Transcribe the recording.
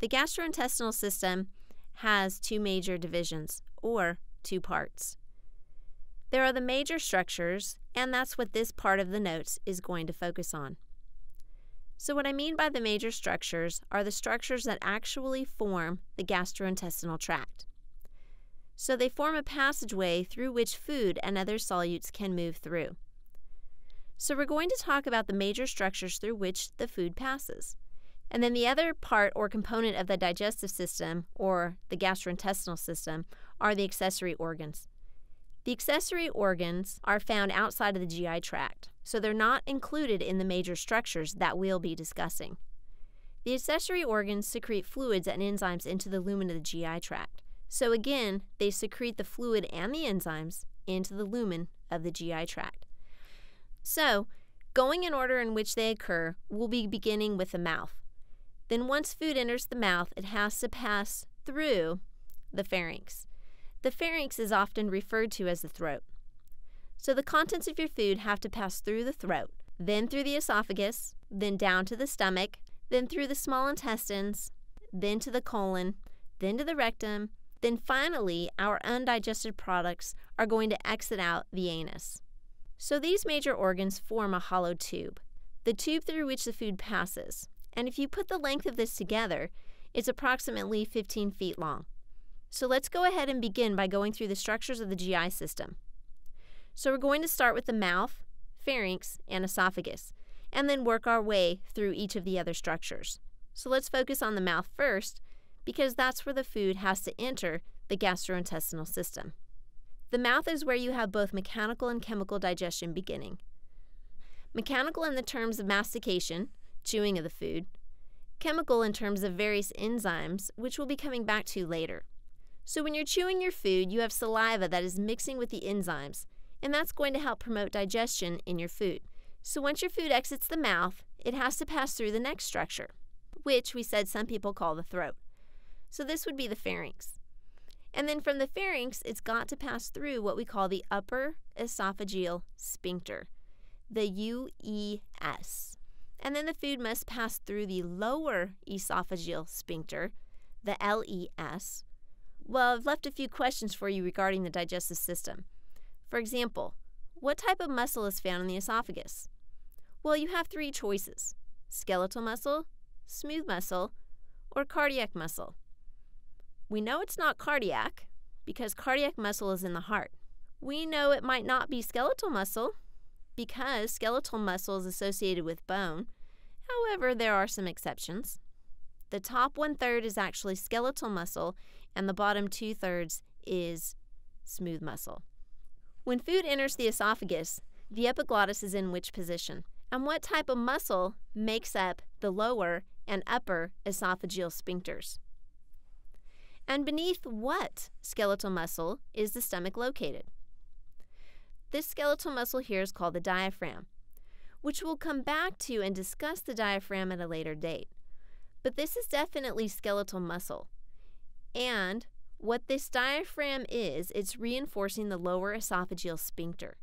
The gastrointestinal system has two major divisions, or two parts. There are the major structures, and that's what this part of the notes is going to focus on. So, what I mean by the major structures are the structures that actually form the gastrointestinal tract. So, they form a passageway through which food and other solutes can move through. So, we're going to talk about the major structures through which the food passes. And then the other part or component of the digestive system or the gastrointestinal system are the accessory organs. The accessory organs are found outside of the GI tract, so they're not included in the major structures that we'll be discussing. The accessory organs secrete fluids and enzymes into the lumen of the GI tract. So again, they secrete the fluid and the enzymes into the lumen of the GI tract. So, going in order in which they occur, we'll be beginning with the mouth. Then, once food enters the mouth, it has to pass through the pharynx. The pharynx is often referred to as the throat. So, the contents of your food have to pass through the throat, then through the esophagus, then down to the stomach, then through the small intestines, then to the colon, then to the rectum, then finally, our undigested products are going to exit out the anus. So, these major organs form a hollow tube, the tube through which the food passes. And if you put the length of this together, it's approximately 15 feet long. So let's go ahead and begin by going through the structures of the GI system. So we're going to start with the mouth, pharynx, and esophagus, and then work our way through each of the other structures. So let's focus on the mouth first, because that's where the food has to enter the gastrointestinal system. The mouth is where you have both mechanical and chemical digestion beginning. Mechanical in the terms of mastication, chewing of the food, chemical in terms of various enzymes, which we'll be coming back to later. So, when you're chewing your food, you have saliva that is mixing with the enzymes, and that's going to help promote digestion in your food. So, once your food exits the mouth, it has to pass through the next structure, which we said some people call the throat. So, this would be the pharynx. And then from the pharynx, it's got to pass through what we call the upper esophageal sphincter, the UES. And then the food must pass through the lower esophageal sphincter, the LES. Well, I've left a few questions for you regarding the digestive system. For example, what type of muscle is found in the esophagus? Well, you have three choices skeletal muscle, smooth muscle, or cardiac muscle. We know it's not cardiac because cardiac muscle is in the heart. We know it might not be skeletal muscle because skeletal muscle is associated with bone. However, there are some exceptions. The top one third is actually skeletal muscle, and the bottom two thirds is smooth muscle. When food enters the esophagus, the epiglottis is in which position? And what type of muscle makes up the lower and upper esophageal sphincters? And beneath what skeletal muscle is the stomach located? This skeletal muscle here is called the diaphragm, which we'll come back to and discuss the diaphragm at a later date. But this is definitely skeletal muscle. And what this diaphragm is, it's reinforcing the lower esophageal sphincter.